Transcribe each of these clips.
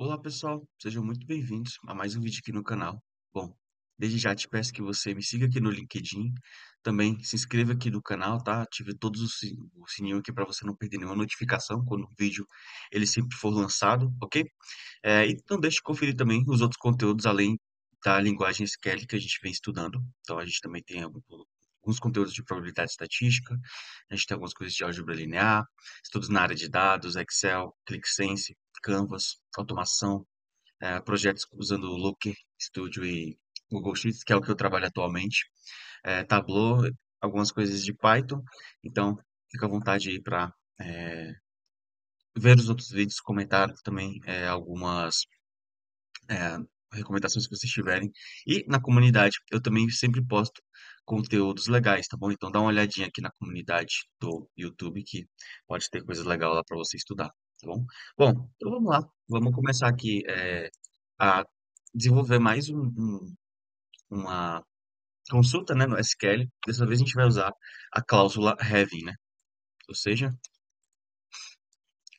Olá pessoal, sejam muito bem-vindos a mais um vídeo aqui no canal. Bom, desde já te peço que você me siga aqui no LinkedIn, também se inscreva aqui no canal, tá? Ative todos os sininho aqui para você não perder nenhuma notificação quando o vídeo ele sempre for lançado, ok? É, e não deixe de conferir também os outros conteúdos além da linguagem SQL que a gente vem estudando. Então a gente também tem alguns conteúdos de probabilidade estatística, a gente tem algumas coisas de álgebra linear, estudos na área de dados, Excel, ClickSense, Canvas, automação, eh, projetos usando Looker Studio e Google Sheets, que é o que eu trabalho atualmente, eh, Tableau, algumas coisas de Python. Então, fica à vontade aí para ver os outros vídeos, comentar também eh, algumas eh, recomendações que vocês tiverem. E na comunidade, eu também sempre posto conteúdos legais, tá bom? Então dá uma olhadinha aqui na comunidade do YouTube que pode ter coisas legais lá para você estudar, tá bom? Bom, então vamos lá. Vamos começar aqui eh, a desenvolver mais um- um- uma consulta, né, no SQL. Dessa vez a gente vai usar a cláusula having, né? Ou seja,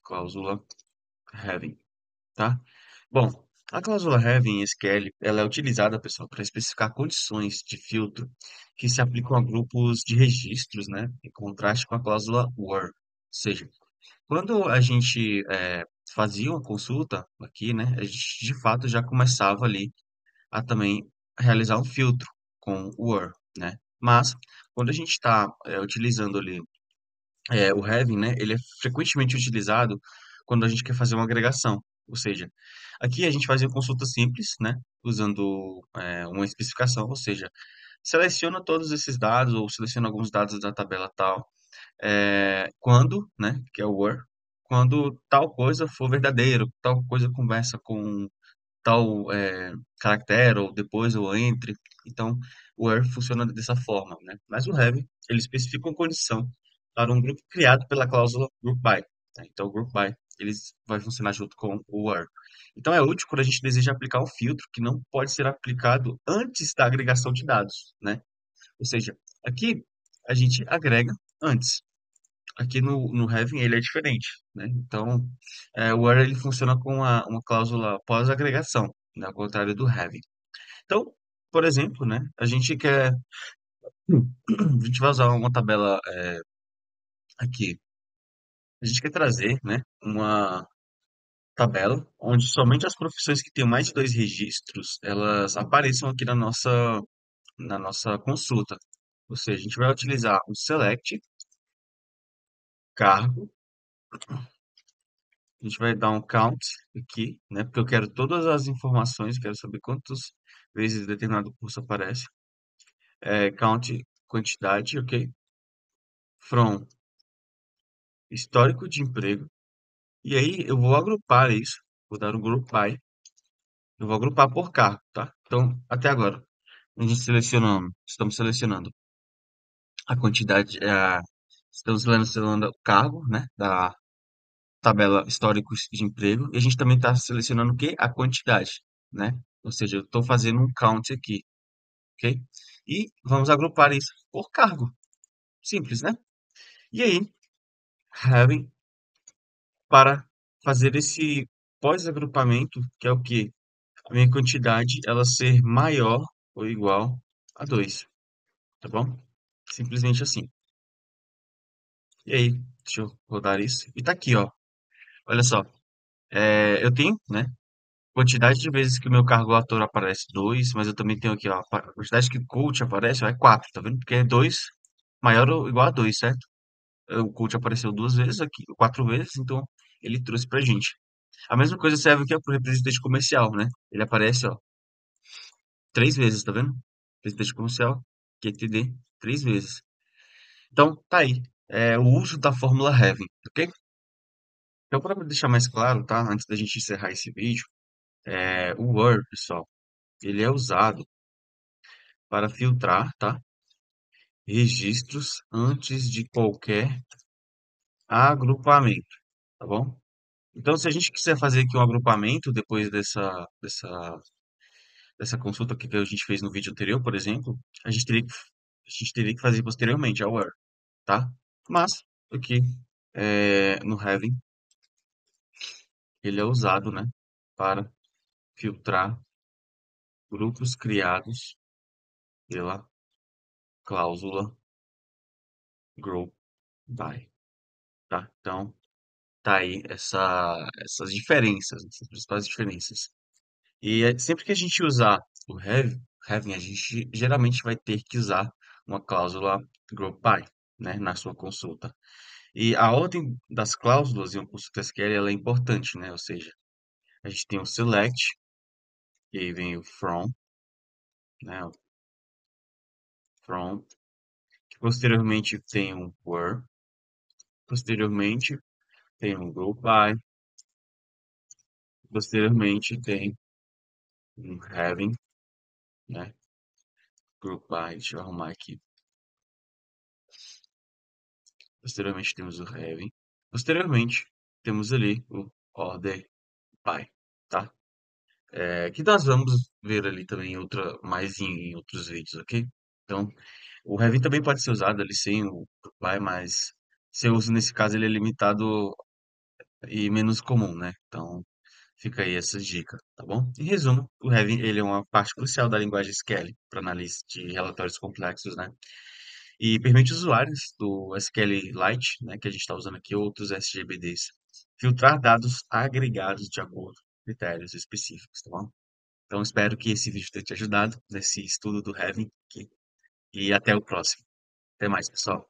cláusula having. tá? Bom, a cláusula having em SQL, ela é utilizada, pessoal, para especificar condições de filtro que se aplicam a grupos de registros, né, em contraste com a cláusula where. Ou seja, quando a gente eh, fazia uma consulta aqui, né, a gente de fato já começava ali a também realizar um filtro com o where, né? Mas quando a gente está utilizando ali é, o having, né, ele é frequentemente utilizado quando a gente quer fazer uma agregação. Ou seja, aqui a gente faz uma consulta simples, né, usando uma especificação, ou seja, seleciona todos esses dados ou seleciona alguns dados da tabela tal, é, quando, né, que é o where, quando tal coisa for verdadeiro, tal coisa conversa com tal é, caractere, ou depois, ou entre. Então, o where funciona dessa forma, né? Mas o have, ele especifica uma condição para um grupo criado pela cláusula group by. tá? Então, o group by, ele vai funcionar junto com o where. Então, é útil quando a gente deseja aplicar um filtro que não pode ser aplicado antes da agregação de dados, né? Ou seja, aqui a gente agrega antes. Aqui no, no having ele é diferente, né? Então, é, o where ele funciona com uma, uma cláusula pós-agregação, né? Ao contrário do having. Então, por exemplo, né? A gente quer, a gente vai usar uma tabela é, aqui. A gente quer trazer, né? Uma tabela onde somente as profissões que têm mais de dois registros elas apareçam aqui na nossa na nossa consulta. Ou seja, a gente vai utilizar o select cargo A gente vai dar um count aqui, né? Porque eu quero todas as informações, quero saber quantas vezes determinado curso aparece. É, count quantidade, ok? From histórico de emprego. E aí eu vou agrupar isso, vou dar um group by. Eu vou agrupar por cargo, tá? Então, até agora, a gente selecionando, estamos selecionando a quantidade, é, estamos selecionando o cargo, né? Da tabela históricos de emprego, e a gente também está selecionando o quê? A quantidade, né? Ou seja, eu estou fazendo um count aqui, ok? E vamos agrupar isso por cargo. Simples, né? E aí, having para fazer esse pós-agrupamento, que é o que? A minha quantidade, ela ser maior ou igual a 2, tá bom? Simplesmente assim. E aí, deixa eu rodar isso. E tá aqui, ó. Olha só. É, eu tenho, né? Quantidade de vezes que o meu cargo ator aparece 2, mas eu também tenho aqui, ó, a quantidade que coach aparece ó, é 4, tá vendo? Porque é 2 maior ou igual a 2, certo? O coach apareceu duas vezes aqui, quatro vezes, então ele trouxe pra gente. A mesma coisa serve aqui para o representante comercial, né? Ele aparece, ó, três vezes, tá vendo? Representante comercial, QTD, três vezes. Então, tá aí. É o uso da fórmula having, ok? Então, para deixar mais claro, tá? Antes da gente encerrar esse vídeo, é, o Word, pessoal, ele é usado para filtrar, tá? Registros antes de qualquer agrupamento, tá bom? Então, se a gente quiser fazer aqui um agrupamento depois dessa, dessa, dessa consulta que a gente fez no vídeo anterior, por exemplo, a gente teria que, a gente teria que fazer posteriormente a where, tá? Mas, aqui, é, no having, ele é usado, né, para filtrar grupos criados pela cláusula group by, tá? Então, tá aí essa, essas diferenças, essas principais diferenças. E é- sempre que a gente usar o have, having, a gente geralmente vai ter que usar uma cláusula group by, né, na sua consulta. E a ordem das cláusulas em uma consulta SQL ela é importante, né? Ou seja, a gente tem o select, e aí vem o from, né? From, que posteriormente tem um were, posteriormente tem um go by, posteriormente tem um having, né? Group by, deixa eu arrumar aqui. Posteriormente temos o having. Posteriormente temos ali o order by, tá? É, que nós vamos ver ali também outra, mais em, em outros vídeos, ok? Então, o having também pode ser usado ali sem o by, mas se eu uso nesse caso ele é limitado e menos comum, né? Então, fica aí essa dica, tá bom? Em resumo, o Heavy ele é uma parte crucial da linguagem SQL para análise de relatórios complexos, né? E permite os usuários do SQLite, né, que a gente está usando aqui, outros SGBDs, filtrar dados agregados de acordo com critérios específicos, tá bom? Então, espero que esse vídeo tenha te ajudado nesse estudo do Heavy aqui. E até o próximo. Até mais, pessoal.